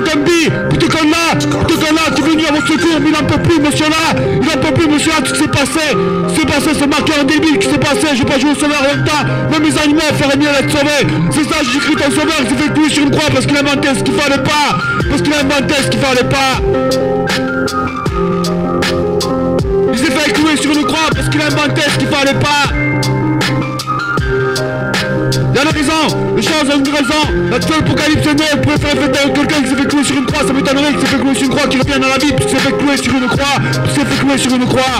Mutombi, Boutoukola, Boutoukola, tu es venu à mon secours, mais il n'en peut plus, monsieur là, il n'en peut plus, monsieur là, tout s'est passé, c'est passé, c'est marqué en débile qui s'est passé, j'ai pas joué au sauveur en même temps, même mes animaux feraient mieux d'être sauvés, c'est ça, j'ai écrit ton sauveur, il s'est fait couler sur une croix parce qu'il a inventé ce qu'il fallait pas, parce qu'il a inventé ce qu'il fallait pas. Il s'est fait couler sur une croix parce qu'il a inventé ce qu'il fallait pas. Raison, les choses ont une raison. La seule apocalypse est née, elle pourrait faire quelqu'un qui s'est fait clouer sur une croix, ça m'étonnerait qu'il s'est fait clouer sur une croix, qui revienne dans la vie, puisqu'il s'est fait clouer sur une croix, puisqu'il s'est fait clouer sur une croix.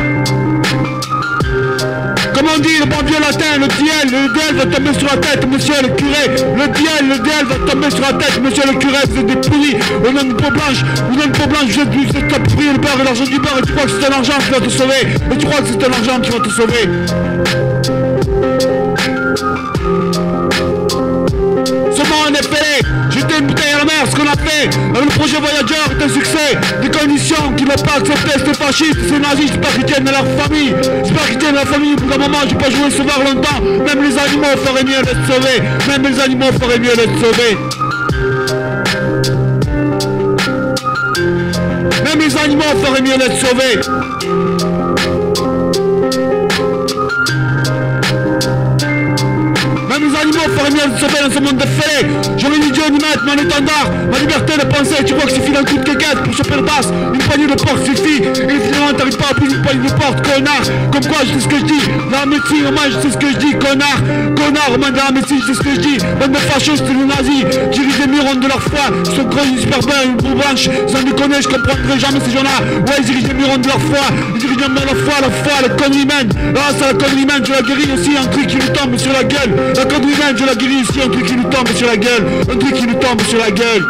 Comme on dit, le Dieu latin, le diel, le diel va tomber sur la tête, monsieur le curé. Le diel, le diel va tomber sur la tête, monsieur le curé. Vous êtes des pourris, on a une peau blanche, vous avez une peau blanche, vous êtes, vous êtes pourri, le beurre et l'argent du beurre, et tu crois que c'est un argent qui va te sauver. Et tu crois que c'est un argent qui va te sauver. J'étais une bouteille à la mer, ce qu'on a fait. Le projet Voyageur est un succès. Des conditions qui n'ont pas accepté ces fascistes, ces nazis, j'espère qu'ils tiennent leur famille. J'espère qu'ils tiennent leur famille. Pour le moment, j'ai pas joué sauveur longtemps. Même les animaux feraient mieux d'être sauvés. Même les animaux feraient mieux d'être sauvés. Même les animaux feraient mieux d'être sauvés. De se sauver dans ce monde de fêlés. J'aurais Dieu ni maître, mon étendard, ma liberté de penser. Tu vois que suffit d'un coup de quéquette pour choper le basse. Une poignée de porte suffit. Et finalement, t'arrives pas à plus une poignée de porte, connard. Comme quoi, je sais ce que je dis. La médecine, au moins, je sais ce que je dis, connard. Connard, au moins, dans la médecine, je sais ce que je dis. Bande de fascistes, de nazis, dirigent des murs de leur foi. Sont gros, ils super une boue blanche. Sans déconner, je comprendrai jamais ces gens-là. Ouais, ils dirigent des murs de leur foi. Ils dirigent de leur foi, la foi, la connerie. Ah, c'est la connerie humaine, je la guéris aussi. Un truc qui lui tombe sur la gueule. La connerie humaine, je la guéris aussi. Un truc qui lui tombe sur la gueule. Un truc qui lui tombe sur la gueule.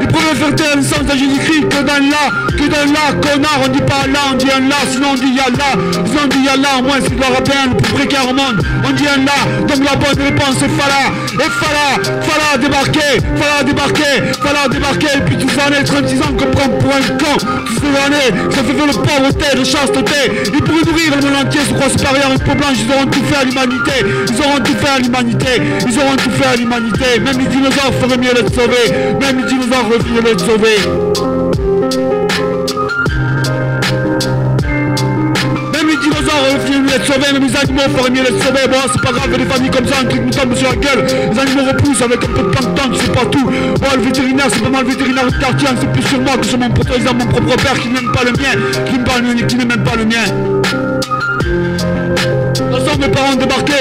Il pourrait faire taire le sens de Jésus-Christ que dans là, que dans là, connard, on dit pas là, on dit un là, sinon on dit Yallah, sinon on dit Yallah, au moins c'est l'européen le plus précaire au monde, on dit un là, donc la bonne réponse c'est Fala, et Fala, Fala a débarqué, Fala a débarqué, Fala a débarqué, et puis ces années, 36 ans qu'on prend pour un con, tous ces années, ça fait le pauvreté, de chasteté, ils pourraient nourrir le monde entier, se supérieurs, une peau blanche, ils auront tout fait à l'humanité, ils auront tout fait à l'humanité, ils auront tout fait à l'humanité, même les dinosaures feraient mieux d'être sauvés, même les dinosaures feraient mieux d'être sauvés. Même les dinosaures auraient fini d'être sauvés, même les animaux feraient mieux d'être sauvés. Bon, c'est pas grave, des familles comme ça, un truc nous tombe sur la gueule. Les animaux repoussent avec un peu de plancton, tu sais pas tout. Bon, le vétérinaire, c'est pas mal le vétérinaire de quartier, hein, c'est plus sur moi que sur mon exemple, mon propre père qui n'aime pas le mien, qui n'aime pas le mien, qui n'aime même pas le mien.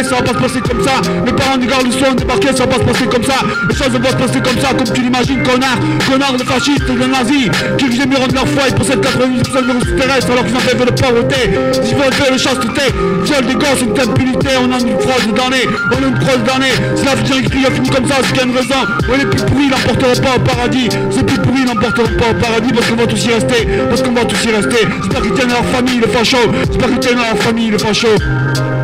Ça va pas se passer comme ça. Mes parents du garde du soin ont débarqué, ça va pas se passer comme ça. Les choses vont se passer comme ça, comme tu l'imagines, connard. Connard de fasciste, de nazi, qui viennent mieux de leur foi et possèdent 90% de terrestre alors qu'ils en rêvent de pauvreté. Ils veulent faire le chasteté, violent des gosses, une impunité, on a une fraude damnée, on a une fraude damnée. C'est la vie qui a fini comme ça, c'est qu'il y a une raison. Ouais, les plus pourris n'emporteront pas au paradis. Les plus pourris n'emporteront pas au paradis parce qu'on va tous y rester. Parce qu'on va tous y rester. J'espère qu'ils tiennent à leur famille, les fachos. J'espère qu'ils tiennent à leur famille, les fachos.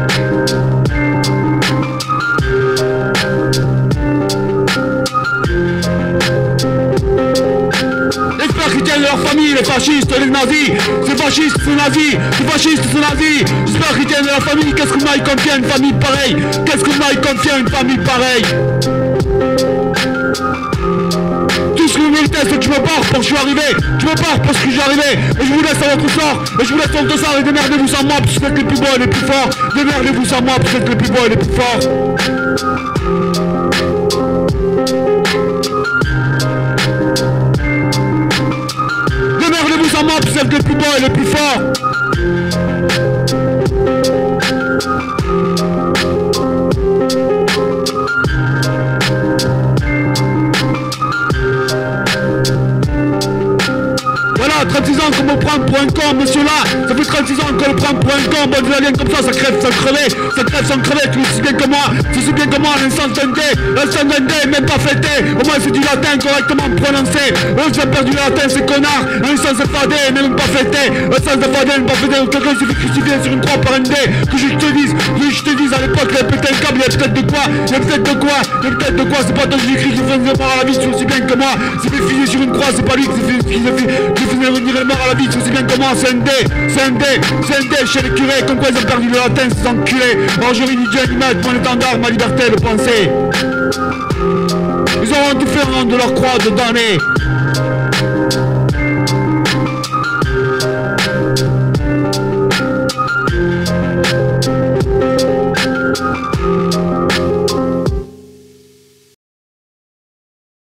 Famille, les fascistes, les nazis. C'est fasciste, c'est nazi. C'est fasciste, c'est nazi. J'espère qu'ils tiennent leur famille. Qu'est-ce que m'aille confier une famille pareille? Qu'est-ce que m'aille confier une famille pareille? Tout ce que vous méritez, c'est que je me barre parce que je suis arrivé. Je me barre parce que suis arrivé. Et je vous laisse à votre sort. Et je vous laisse à votre sort. Et démerdez-vous sans moi parce que plus beaux et les plus forts. Démerdez-vous sans moi parce que vous êtes les plus beaux et les plus forts. Vous êtes les plus beaux et les plus forts. Voilà, 36 ans con, monsieur là. Ça fait 36 ans qu'on le prend pour un con, bon de l'alien comme ça, ça crève sans crever. Ça crève sans crever, tu le sais bien que moi. Tu sais bien que moi, l'instant Vendée, l'instant Vendée, même pas fêté. Au moins, c'est du latin correctement prononcé. Eux, j'ai perdu le latin, ces connards. L'instant c'est fadé, même pas fêté. L'instant c'est fadé, même pas fêté. Quelqu'un s'est fait crucifier sur une croix par un dé. Que je te dise, que je te dise, à l'époque, il y avait peut-être un câble, il y avait peut-être de quoi. Il y avait peut-être de quoi, il y avait peut-être de quoi. C'est pas toi qui écrit qui faisait mort à la vie, tu sais aussi bien que moi. C'est fait sur une croix, c'est pas lui qui s'est fait, qui s'est fait, qui le mort à la vie, tu sais bien que moi. C'est un dé, c'est un dé, c'est un dé chez les curés. Comme quoi ils ont perdu le latin, ces enculés. Ni Dieu ni maître, mon étendard, ma liberté de penser. Ils auront tout fait de leur croix de damnés.